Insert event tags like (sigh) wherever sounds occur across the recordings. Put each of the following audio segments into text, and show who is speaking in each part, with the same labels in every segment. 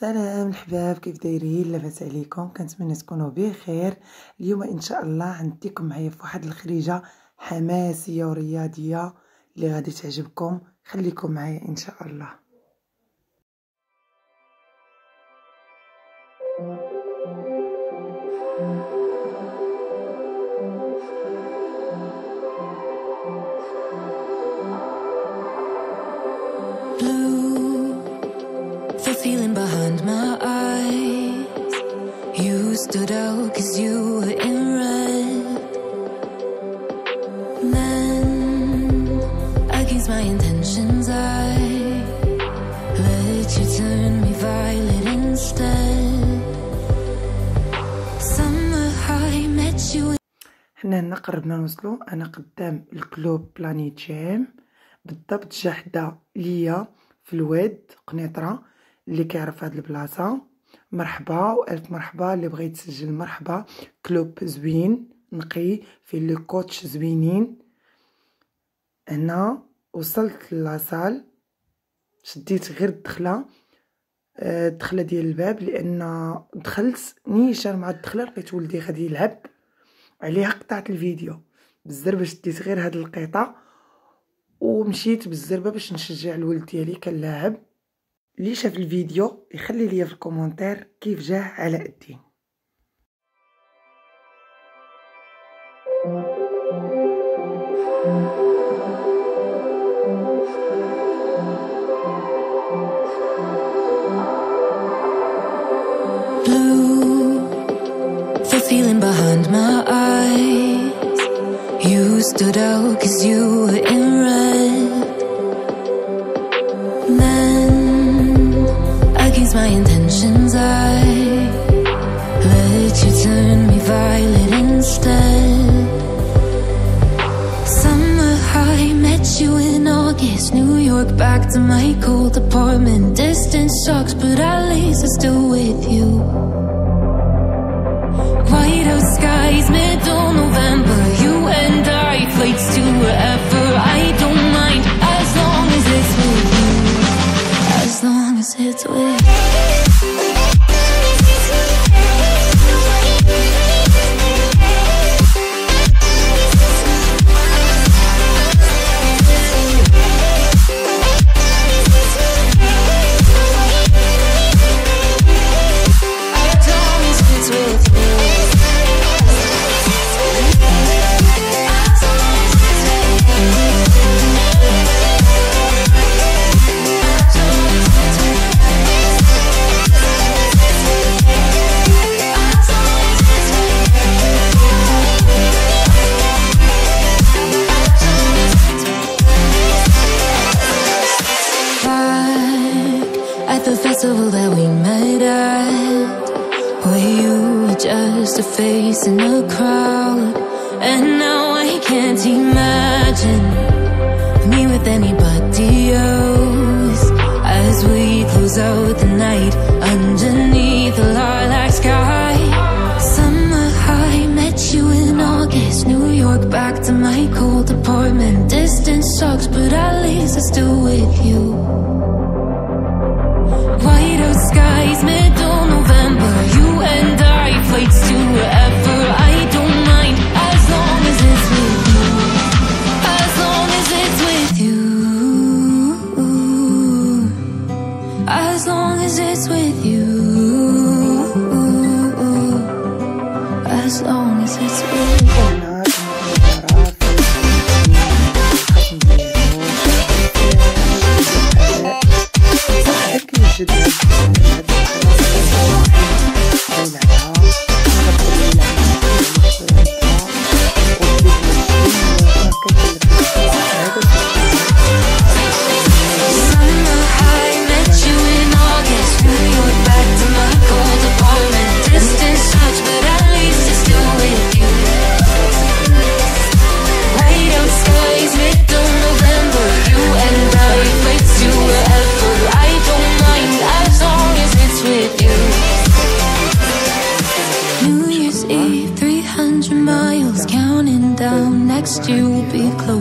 Speaker 1: سلام الحباب كيف دايرين؟ لاباس عليكم كنتمنى تكونوا بخير. اليوم إن شاء الله عندكم معايا في واحد الخريجة حماسية ورياضية اللي غادي تعجبكم. خليكم معايا إن شاء الله.
Speaker 2: feeling stood out cause you were in red. Then, against my intentions, I let you turn me violet instead. Summer high met you.
Speaker 1: حنا هنا قربنا نوصلو أنا قدام الكلوب بلاني جيم بالضبط جا حدا ليا في الواد قنيطره اللي كيعرف هاد البلاصه مرحبا وألف مرحبا. اللي بغى يتسجل مرحبا. كلوب زوين نقي فيه لي كوتش زوينين. هنا وصلت لاصال شديت غير الدخلة. الدخلة ديال الباب لأن دخلت نيشان مع الدخلة لقيت ولدي غادي يلعب عليها قطعت الفيديو. بالزربة شديت غير هاد القطعه ومشيت بالزربة باش نشجع الولد ديالي كان لاعب. اللي شاف الفيديو يخلي لي في الكومنتير كيف جاه علاء الدين
Speaker 2: feeling behind my eyes. You stood out cause you were in red. My intentions, I let you turn me violet instead. Summer high, met you in August. New York, back to my cold apartment. Distance sucks, but at least I'm still with you. White out skies, can't imagine me with anybody else as we close out the night underneath the lilac sky. Summer high, met you in August, New York, back to my cold apartment. Distance sucks, but at least I'm still with you. White skies, middle November. You and I, flights to wherever. I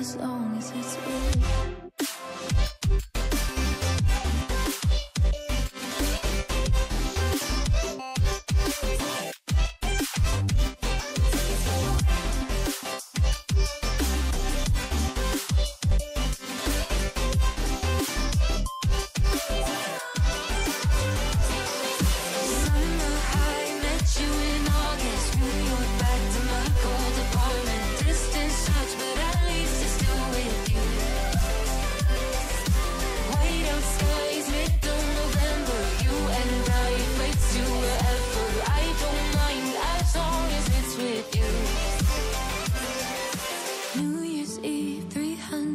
Speaker 2: As long as it's with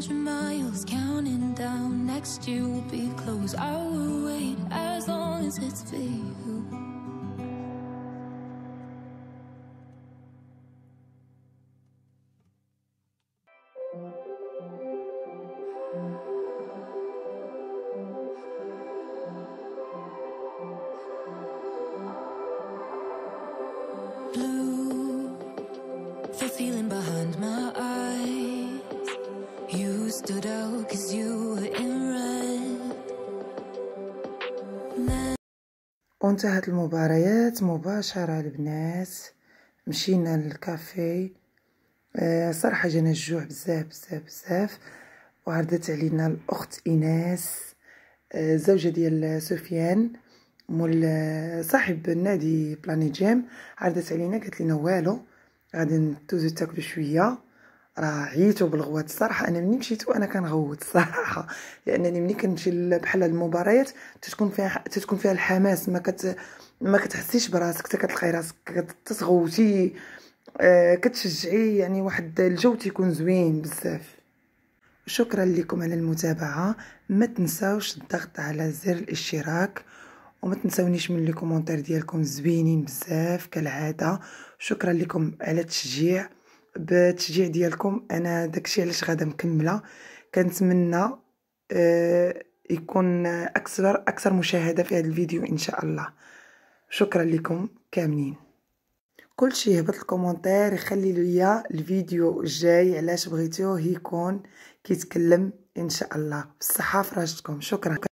Speaker 2: 300 miles, counting down. Next year will be close. I will wait as long as it's for you.
Speaker 1: وانتهت المباريات مباشرة البنات مشينا للكافي. آه، صراحة جانا الجوع بزاف بزاف بزاف. وعرضت علينا الأخت إيناس آه، زوجة ديال سفيان مول آه، صاحب النادي بلاني جيم عرضت علينا قالت لنا والو غادي ندوزو تاكلو شوية. راه عييتو بالغوات الصراحة. أنا ملي مشيت وأنا كنغوت الصراحة. (laughs) لأنني ملي كنمشي بحال المباريات تتكون فيها تتكون فيها الحماس. ما كت ما كتحسيش براسك حتى كتلقاي راسك كتغوتي آه كتشجعي. يعني واحد الجو تيكون زوين بزاف. شكرا لكم على المتابعة. ما تنساوش الضغط على زر الاشتراك وما تنساونيش من les commentaires ديالكم زوينين بزاف كالعادة. شكرا لكم على التشجيع. بالتشجيع ديالكم أنا داكشي علاش غادا مكمله كنتمنى آه، يكون أكثر أكثر مشاهدة في هذا الفيديو إن شاء الله. شكرا لكم كاملين. كل شيء هبط الكومنتير يخلي ليا الفيديو الجاي علاش بغيتوه يكون كيتكلم إن شاء الله. بالصحه فراشتكم شكرا.